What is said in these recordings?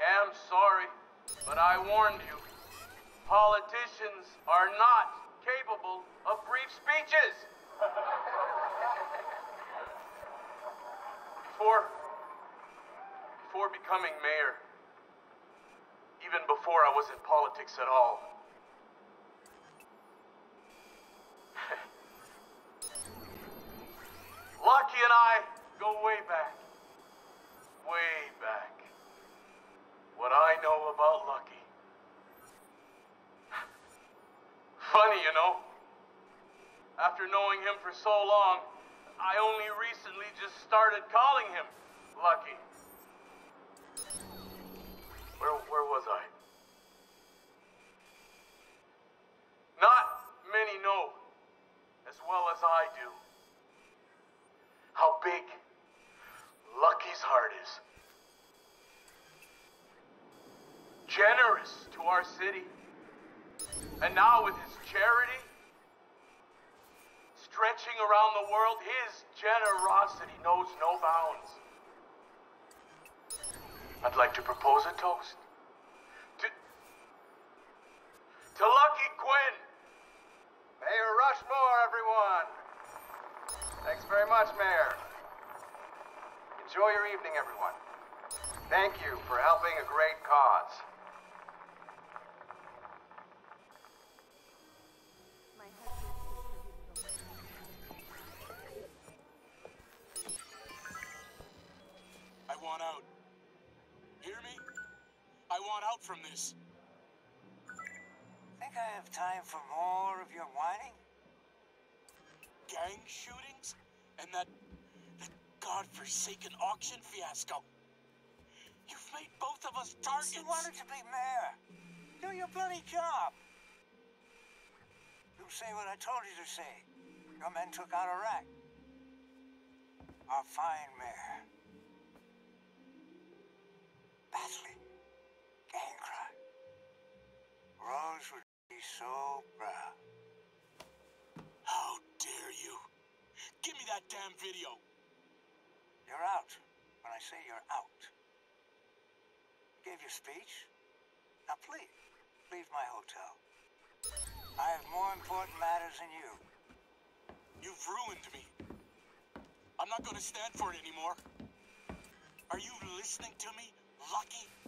am sorry, but I warned you. Politicians are not capable of brief speeches. before, before becoming mayor, even before I was in politics at all, Lucky and I go way back. Way back. What I know about Lucky. Funny, you know. After knowing him for so long, I only recently just started calling him Lucky. Where, where was I? Not many know as well as I do how big Lucky's heart is. Generous to our city. And now with his charity stretching around the world, his generosity knows no bounds. I'd like to propose a toast. To, to Lucky Quinn. Mayor Rushmore, everyone. Thanks very much, Mayor. Enjoy your evening, everyone. Thank you for helping a great cause. Want out from this. Think I have time for more of your whining? Gang shootings? And that... that godforsaken auction fiasco. You've made both of us targets. You wanted to be mayor. Do your bloody job. You say what I told you to say. Your men took out a Iraq. Our fine mayor. Battling gang crime. Rose would be so proud. How dare you? Give me that damn video. You're out. When I say you're out. Gave your speech. Now please, leave my hotel. I have more important matters than you. You've ruined me. I'm not gonna stand for it anymore. Are you listening to me, Lucky?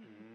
Mm-hmm.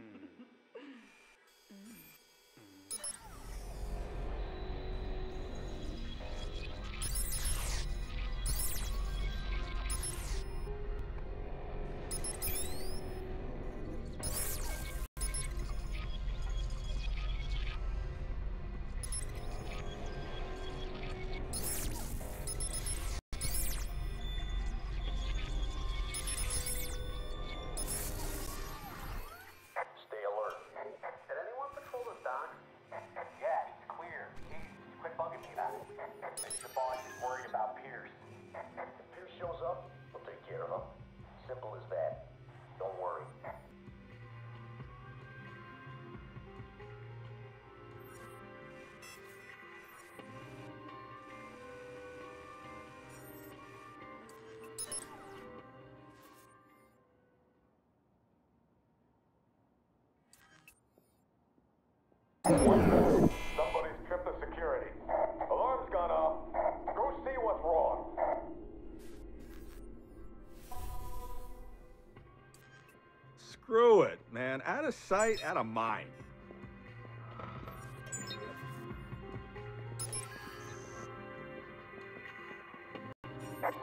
Sight, out of mind.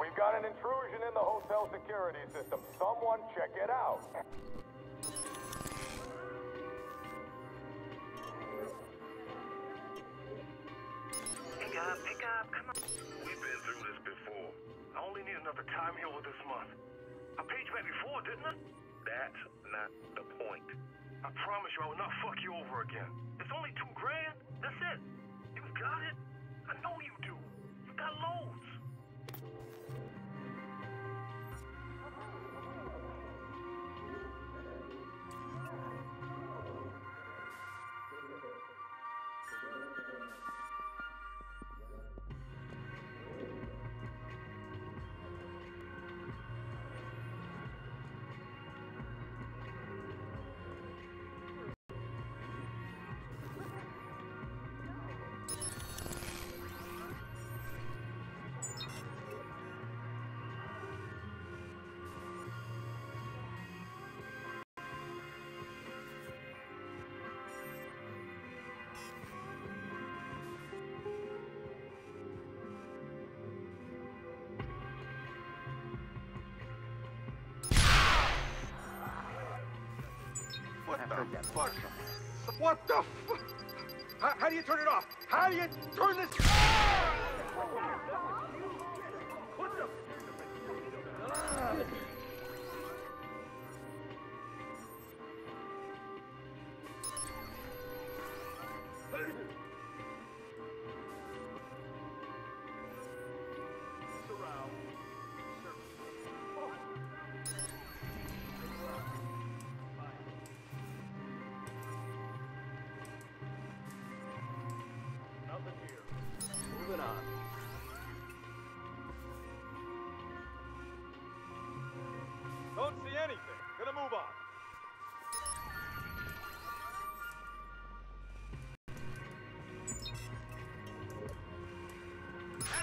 We've got an intrusion in the hotel security system. Someone check it out. Pick up, pick up, come on. We've been through this before. I only need another time here with this month. I paid you back before, didn't I? That's not the point. I promise you I will not fuck you over again. It's only two grand. That's it. You got it. I know you do. You got loads. What the fuck? What the fuck? How, how do you turn it off? How do you turn this? What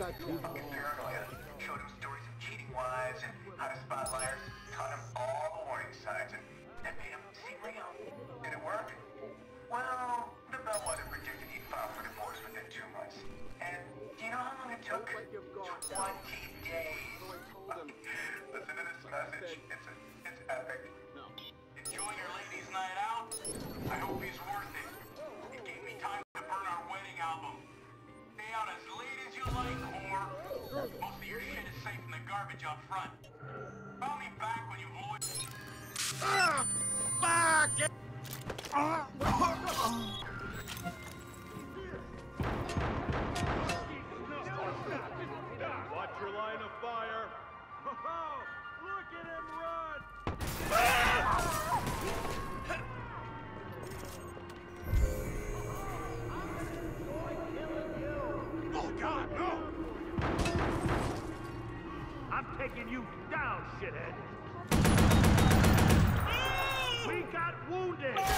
that people. Shithead. We got wounded.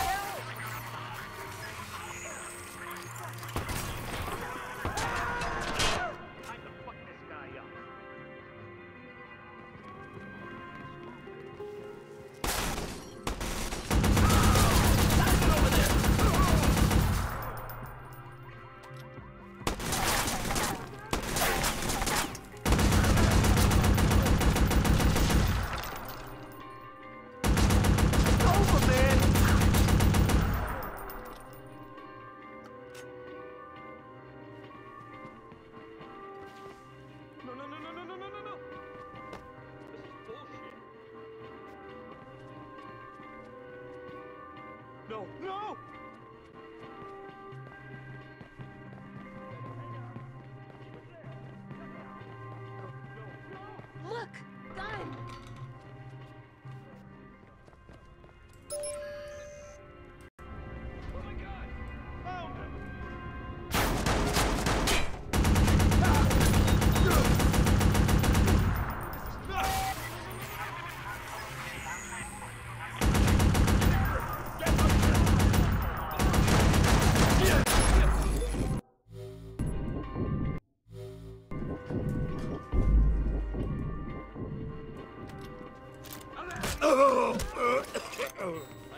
I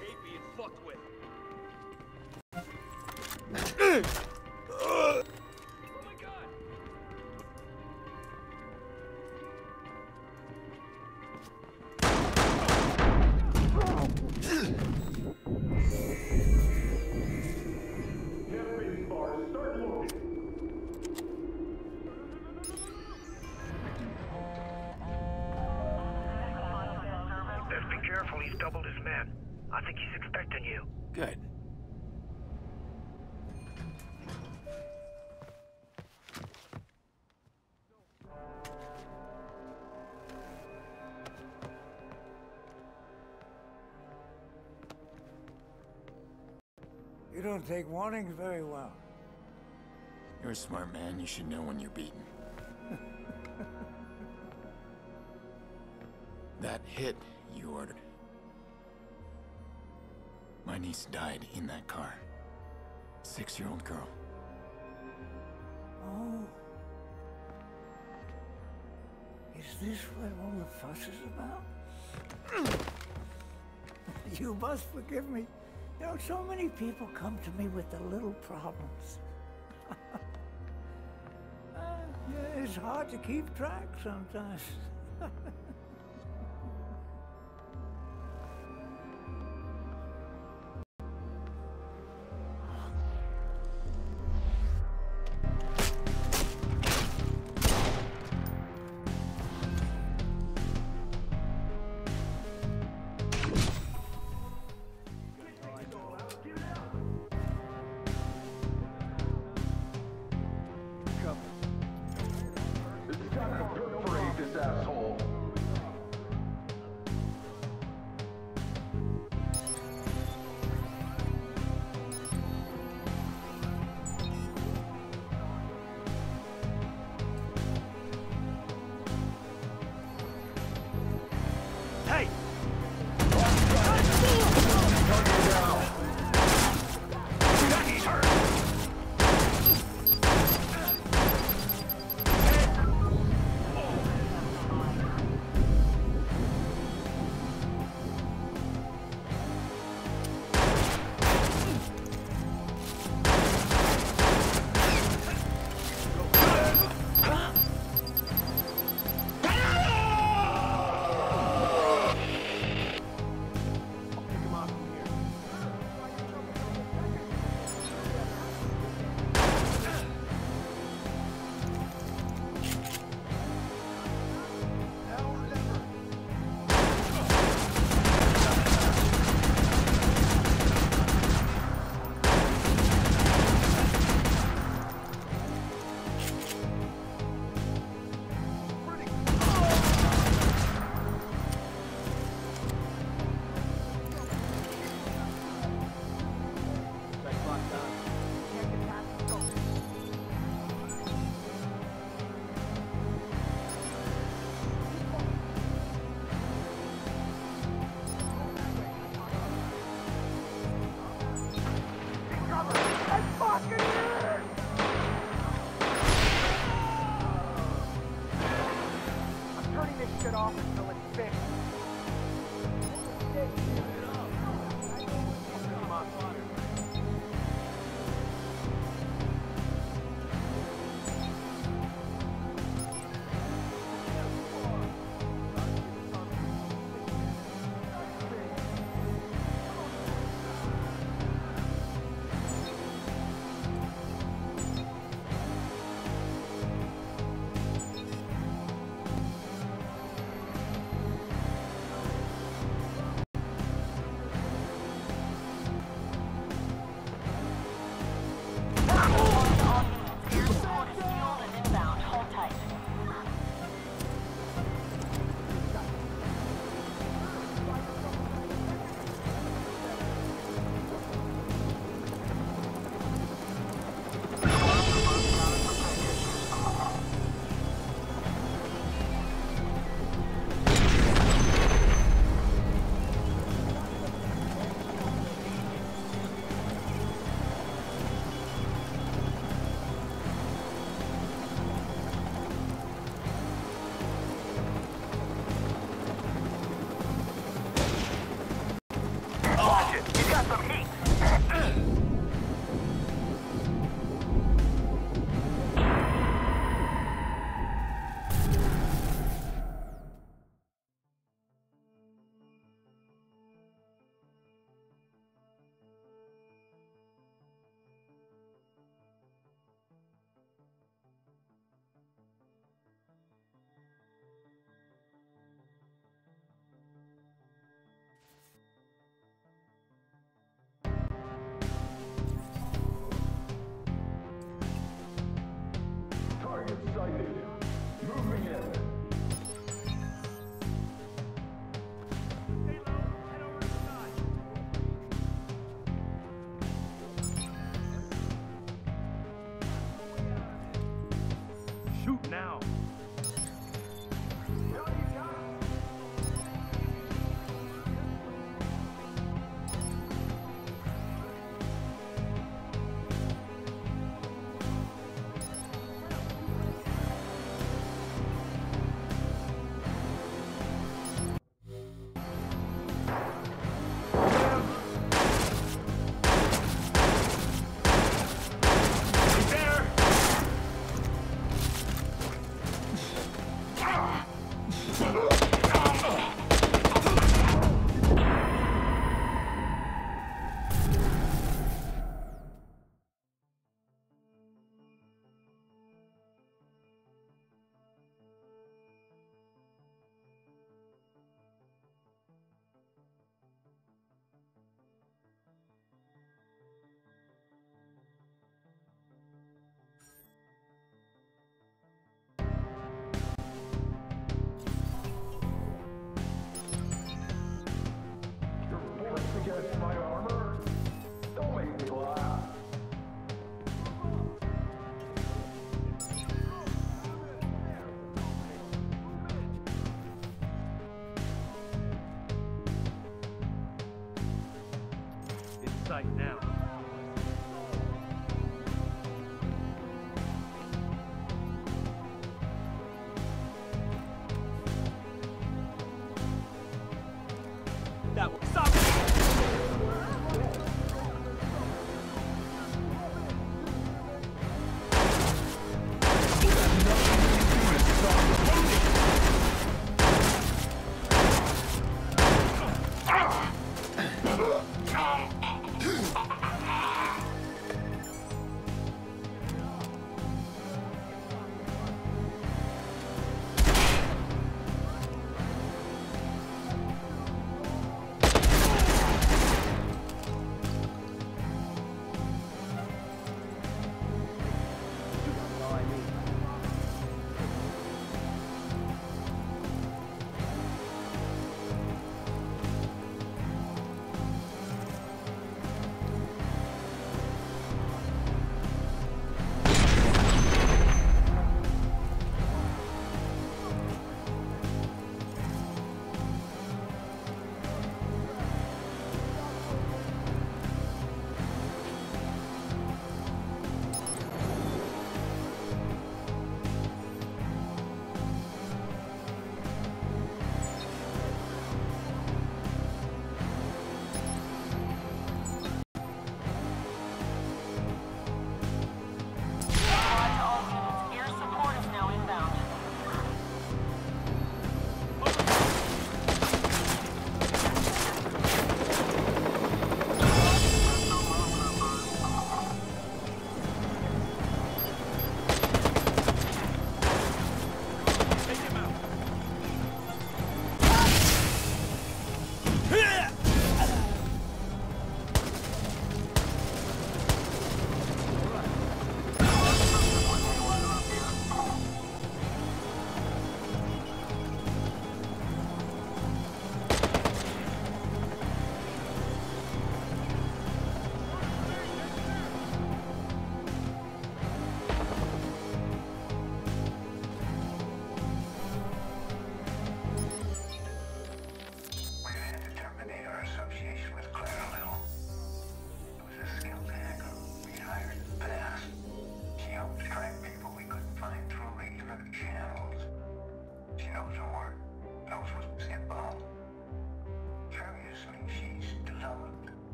hate being fucked with. Don't take warnings very well. You're a smart man. You should know when you're beaten. that hit you ordered. My niece died in that car. Six-year-old girl. Oh. Is this what all the fuss is about? you must forgive me. You know, so many people come to me with the little problems. Uh, it's hard to keep track sometimes.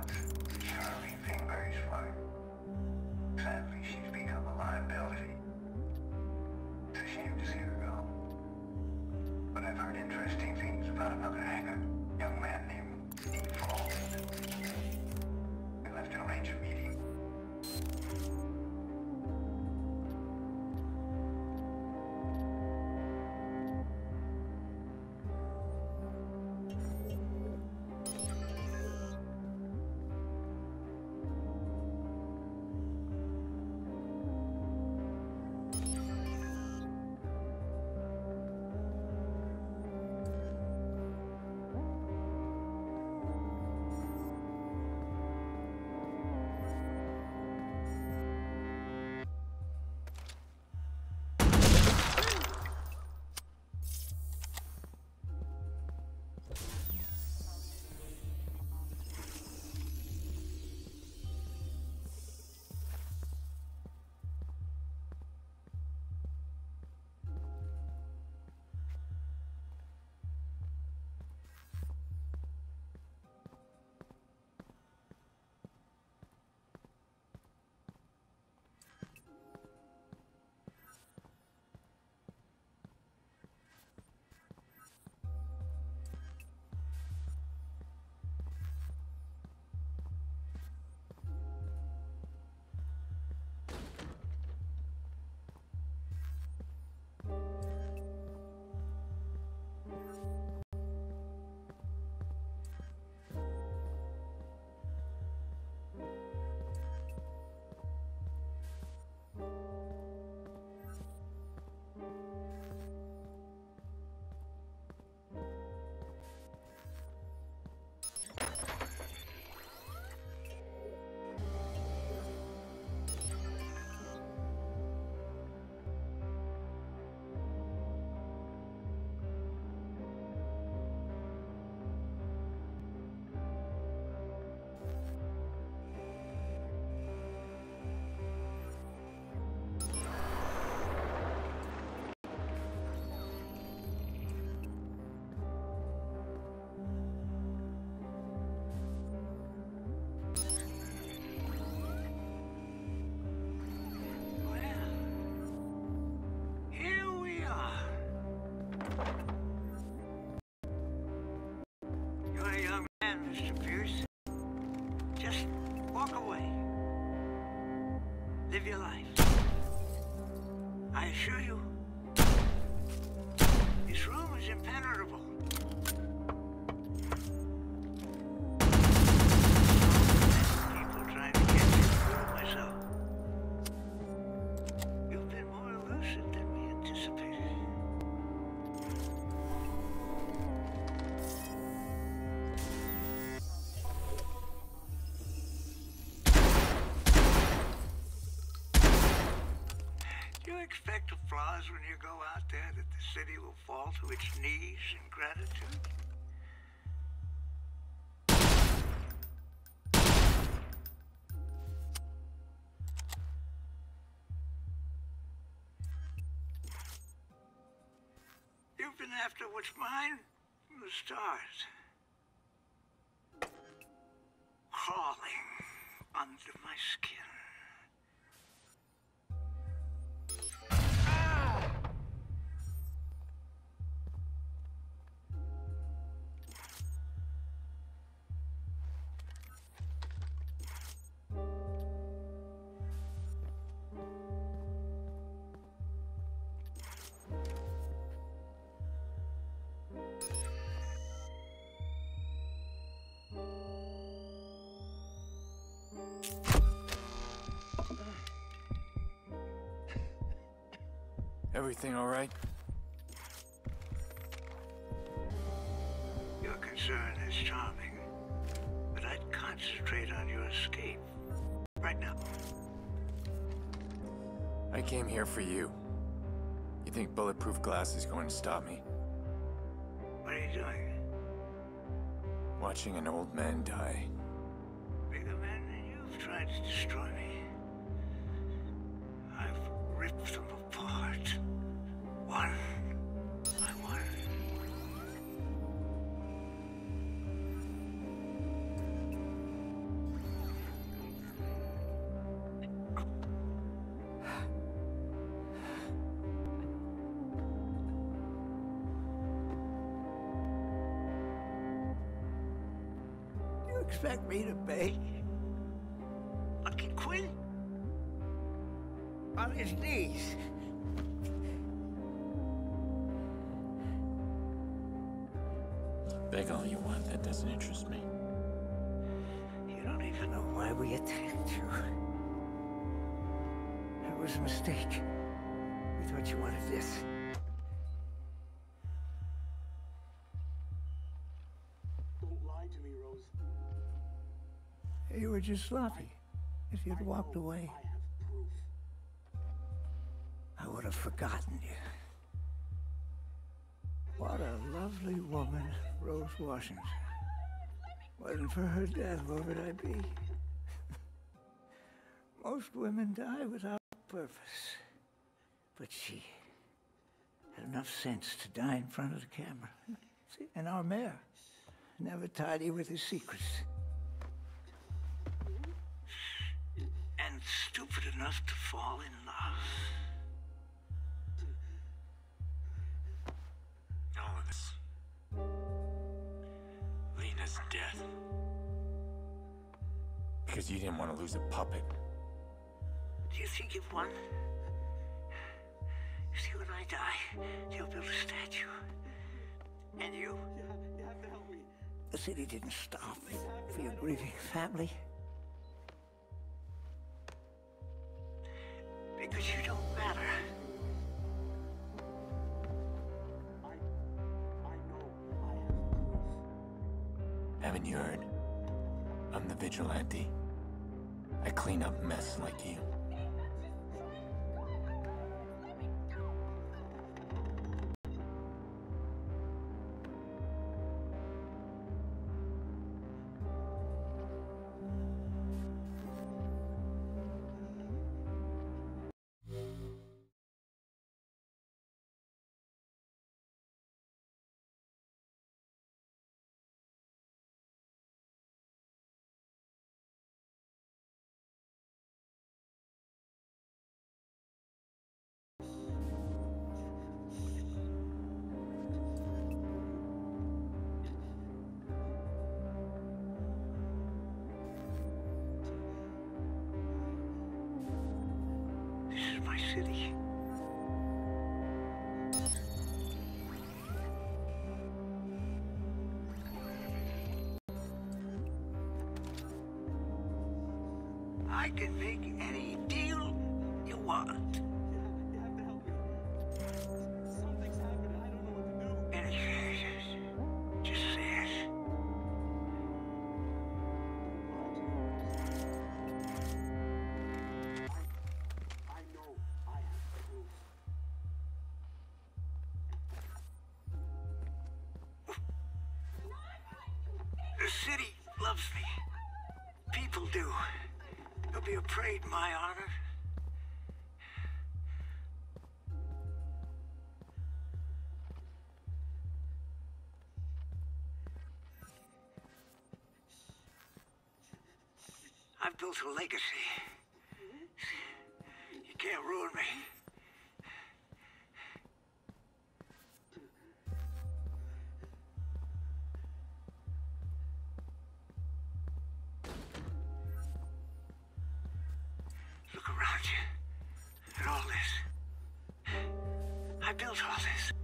months, Charlie Pingberry's wife. Sadly, she's become a liability. It's a shame to see her go. But I've heard interesting things about another hanger, young man named Steve Falls. Mr. Pearce. Just walk away. Live your life. I assure you, this room is impenetrable. Been after what's mine from the start. Crawling under my skin. Everything all right? Your concern is charming, but I'd concentrate on your escape right now. I came here for you. You think bulletproof glass is going to stop me? What are you doing? Watching an old man die. Bigger man than you've tried to destroy me. We attacked you. That was a mistake. We thought you wanted this. Don't lie to me, Rose. You were just sloppy. If you'd walked away, I have proof. I would have forgotten you. What a lovely woman, Rose Washington. Wasn't for her death, where would I be? Most women die without purpose. But she had enough sense to die in front of the camera. See, and our mayor, never tidy with his secrets. And stupid enough to fall in love. All of this. Lena's death. Because you didn't want to lose a puppet. Do you think you've won? See, when I die, they'll build a statue. And you? You have, you have to help me. The city didn't stop for your grieving family. Because you don't matter. I, I know I have proof. Haven't you heard? I'm the vigilante. I clean up mess like you. City. I can make any deal you want. Afraid my honor. I've built a legacy. I built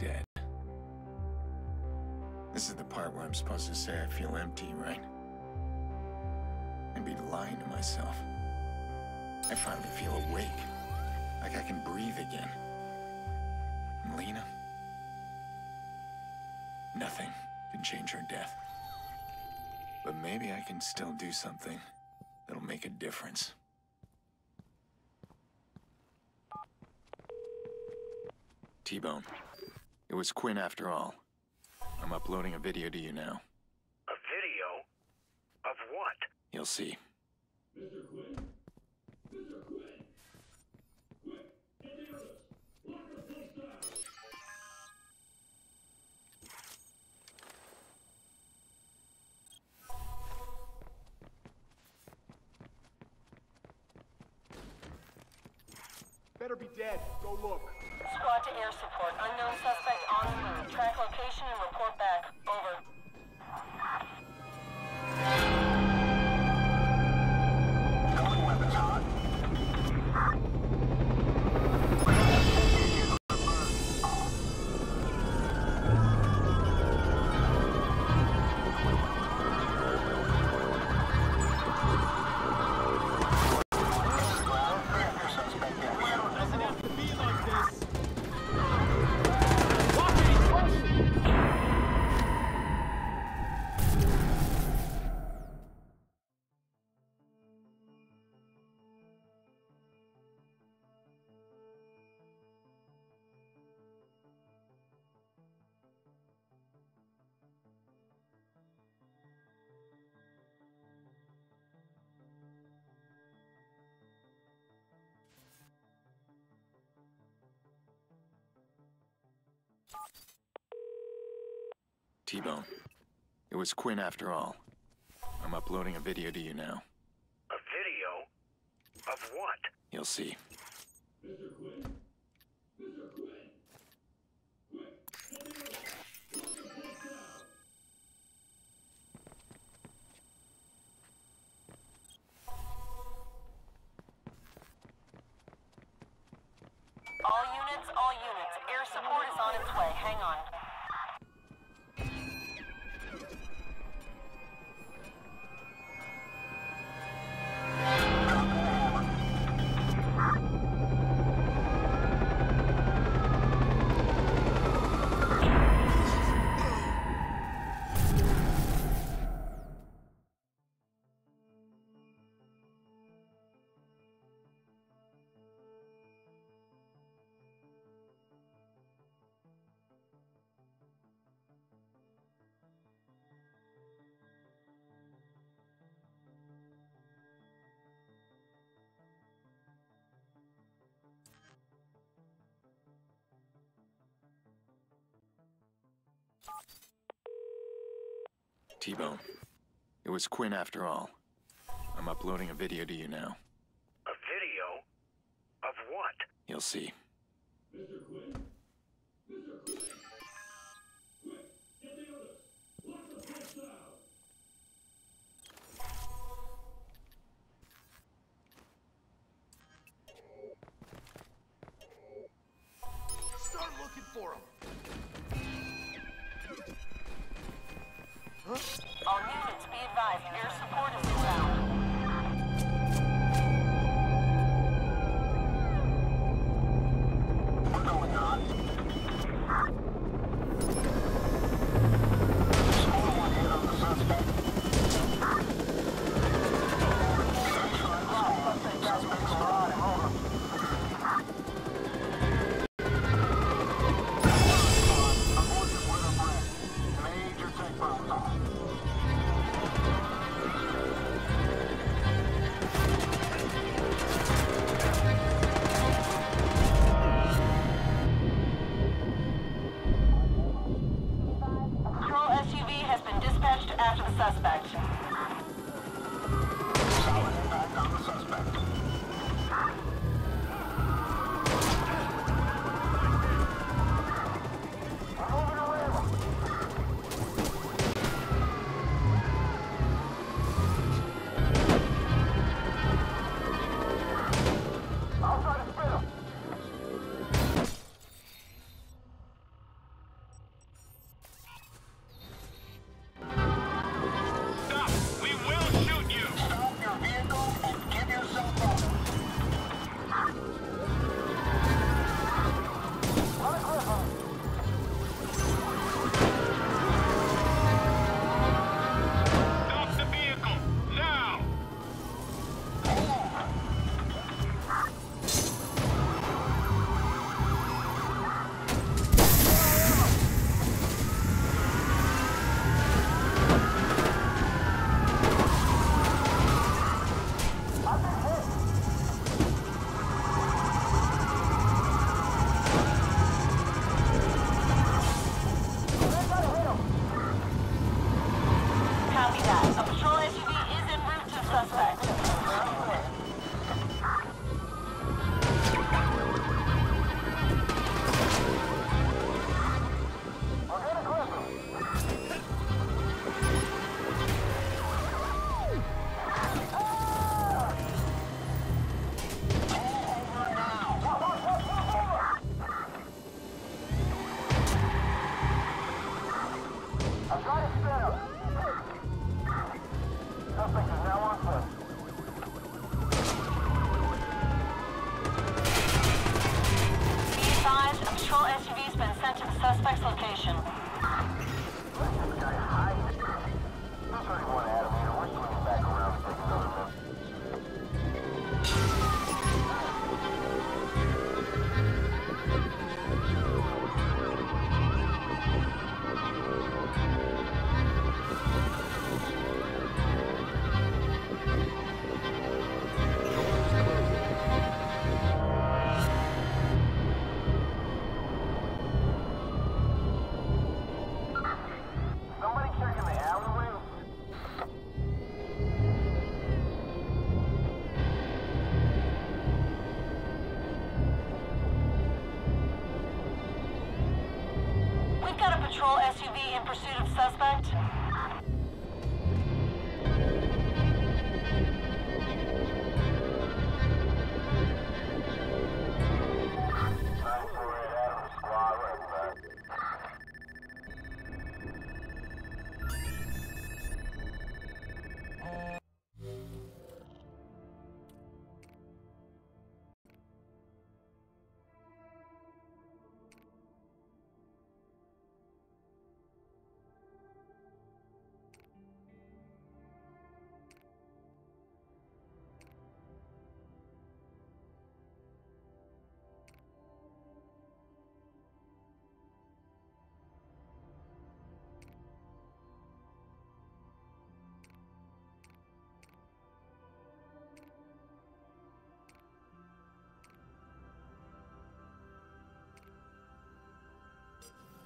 Dead. This is the part where I'm supposed to say I feel empty, right? And be lying to myself. I finally feel awake. Like I can breathe again. And Lena? Nothing can change her death. But maybe I can still do something that'll make a difference. T-Bone. It was Quinn after all. I'm uploading a video to you now. A video? Of what? You'll see. It was Quinn after all. I'm uploading a video to you now. A video? Of what? You'll see. All units, all units. Air support is on its way. Hang on. T-Bone. It was Quinn after all. I'm uploading a video to you now. A video? Of what? You'll see. All units be advised, air support is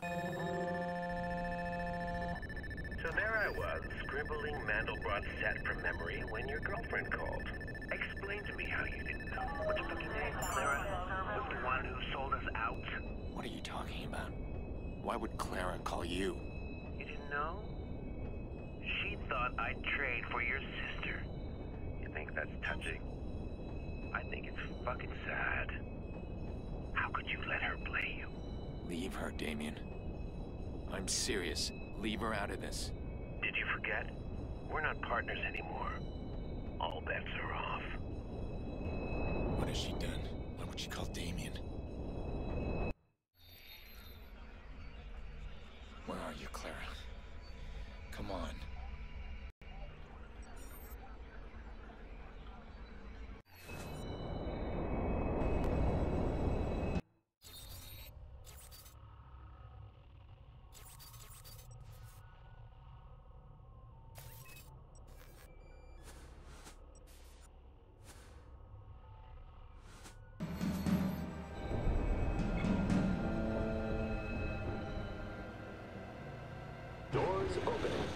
So there I was, scribbling Mandelbrot set from memory when your girlfriend called. Explain to me how you didn't know. What's your fucking name, Clara? Was the one who sold us out? What are you talking about? Why would Clara call you? You didn't know? She thought I'd trade for your sister. You think that's touching? I think it's fucking sad. How could you let her play you? Leave her, Damien. I'm serious. Leave her out of this. Did you forget? We're not partners anymore. All bets are off. What has she done? Why would she call Damien? Where are you, Clara? Come on. Doors opening.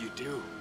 You do?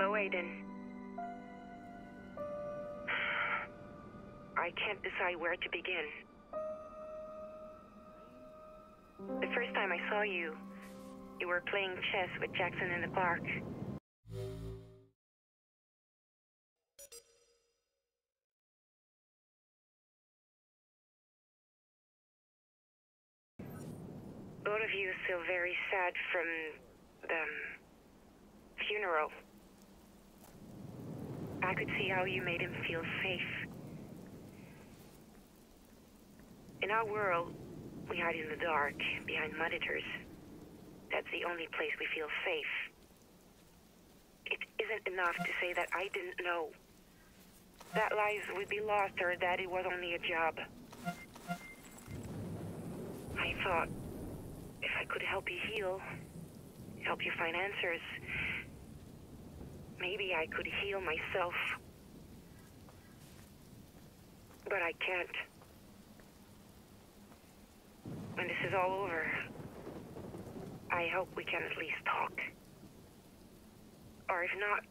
Hello, Aiden. I can't decide where to begin. The first time I saw you, you were playing chess with Jackson in the park. Both of you still very sad from the funeral. I could see how you made him feel safe. In our world, we hide in the dark, behind monitors. That's the only place we feel safe. It isn't enough to say that I didn't know. That lives would be lost or that it was only a job. I thought if I could help you heal, help you find answers, maybe I could heal myself. But I can't. When this is all over, I hope we can at least talk. Or if not,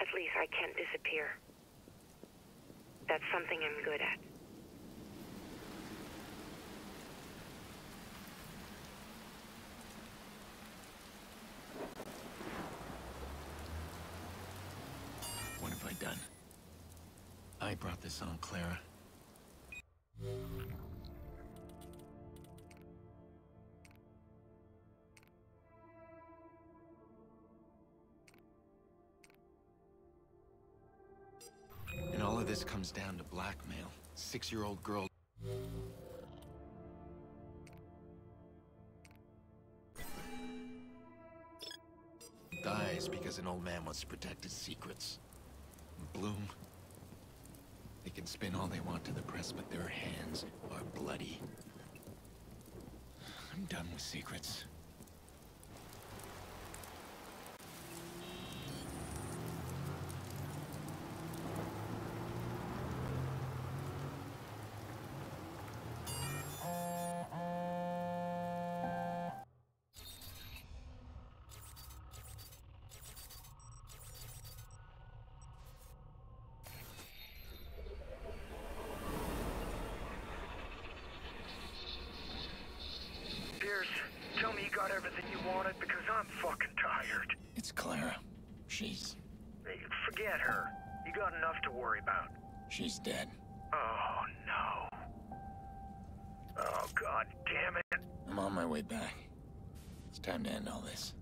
at least I can't disappear. That's something I'm good at. I brought this on, Clara. And all of this comes down to blackmail. Six-year-old girl... ...dies because an old man wants to protect his secrets. Blume they can spin all they want to the press, but their hands are bloody. I'm done with secrets. this.